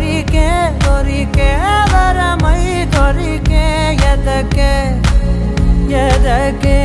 ತೋರಿಕೆ ತೋರಿಕೆ ಅವರ ಮೈ ತೋರಿಕೆ ಎದಕ್ಕೆ ಎದಕ್ಕೆ